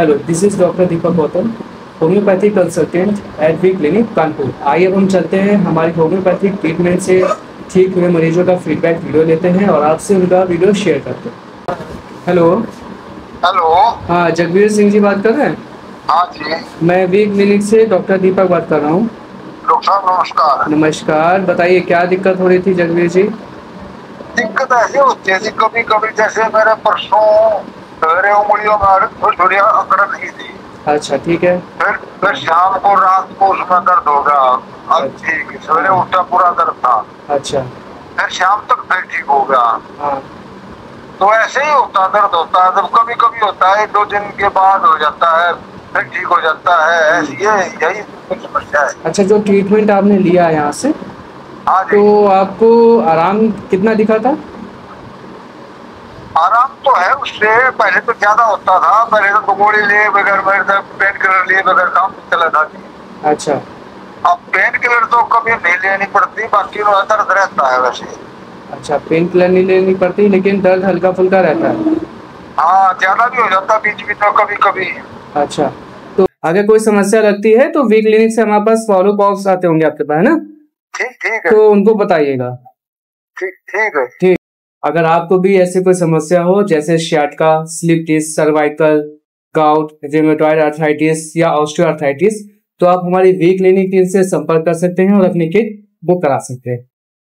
Hello this is doctor Deepak Gautam homeopathy consultant at V clinic Kanpur आइए अब हम चलते हैं हमारी होम्योपैथिक ट्रीटमेंट से ठीक हुए मरीजों का फीडबैक वीडियो लेते हैं और आपसे उनका वीडियो शेयर करते हैं। हेलो हेलो हाँ जगवीर सिंह जी बात कर रहे हैं? हाँ जी। मैं वी क्लिनिक से डॉक्टर दीपक बात कर रहा हूँ। नमस्कार। नमस्कार बताइए क्या दिक्कत हो रही थी जगवीर जी? दिक्कत ऐसी होती है कभी कभी जैसे मेरे परसों मेरे उंगलियों नहीं थी। अच्छा ठीक है। फिर फिर शाम को रात को उसमें दर्द हो गया। अब ठीक सवेरे उठा पूरा दर्द था। अच्छा। फिर शाम तक फिर ठीक हो गया। हाँ। तो ऐसे ही होता दर्द होता है। जब कभी कभी होता है दो दिन के बाद हो जाता है फिर ठीक हो जाता है। ऐसी ये यही समस्या है। अच्छा जो ट्रीटमेंट आपने लिया यहाँ से हाँ तो आपको आराम कितना दिखा था? आराम तो है उससे पहले तो ज़्यादा होता था। पहले तो गोली लिए बगैर पेन किलर लिए बगैर काम चला था। अच्छा। अब पेन किलर तो कभी नहीं लेनी पड़ती बाकी दर्द रहता है वैसे। अच्छा पेन किलर नहीं लेनी पड़ती लेकिन दर्द हल्का फुल्का रहता है। हाँ ज़्यादा भी हो जाता है बीच बीच में कभी कभी अच्छा। तो अगर कोई समस्या लगती है तो वी क्लिनिक से हमारे पास फॉलो बॉक्स आते होंगे आपके पास है ना? ठीक ठीक है। तो उनको बताइएगा। ठीक ठीक है। अगर आपको भी ऐसी कोई समस्या हो, जैसे sciatica slip disc cervical gout rheumatoid arthritis या ऑस्टियो आर्थराइटिस तो आप हमारी वी क्लिनिक टीम से संपर्क कर सकते हैं और अपनी किट बुक करा सकते हैं।